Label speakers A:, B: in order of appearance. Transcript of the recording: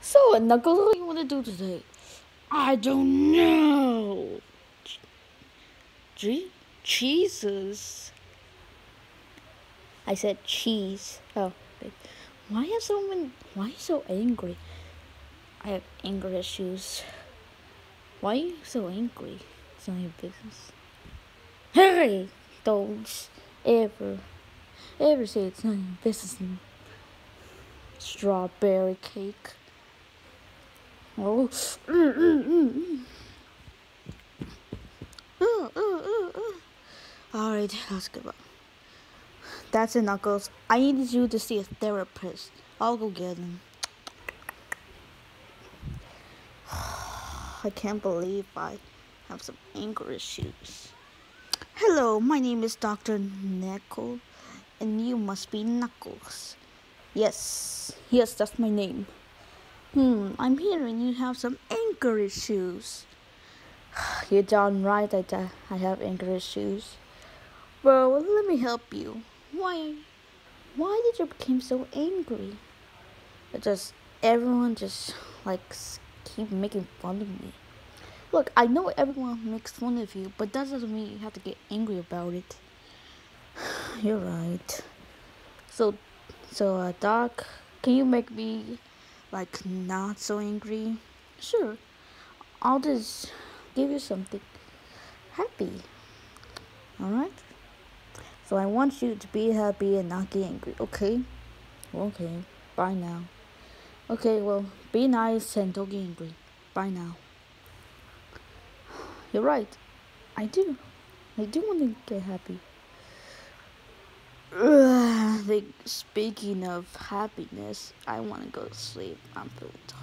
A: So, Knuckles, what do you want to do today? I don't know. Gee, Jesus. I said cheese. Oh, why have someone? Why are you so angry? I have anger issues. Why are you so angry? It's of your business. Hey, don't ever, ever say it's of your business. Strawberry cake. Oh. Mm, mm, mm, Alright, let's go. That's it, Knuckles. I need you to see a therapist. I'll go get him. I can't believe I have some anger issues. Hello, my name is Dr. Knuckle, and you must be Knuckles. Yes, yes, that's my name. Hmm, I'm hearing you have some anger issues. You're darn right I, I have anger issues. Well, let me help you. Why, why did you become so angry? It just everyone just like keep making fun of me. Look, I know everyone makes fun of you, but that doesn't mean you have to get angry about it. You're right. So, so uh, Doc, can you make me like not so angry? Sure. I'll just give you something happy. All right. So I want you to be happy and not get angry, okay? Okay, bye now. Okay, well, be nice and don't get angry. Bye now. You're right. I do. I do want to get happy. Like, speaking of happiness, I want to go to sleep. I'm feeling tired.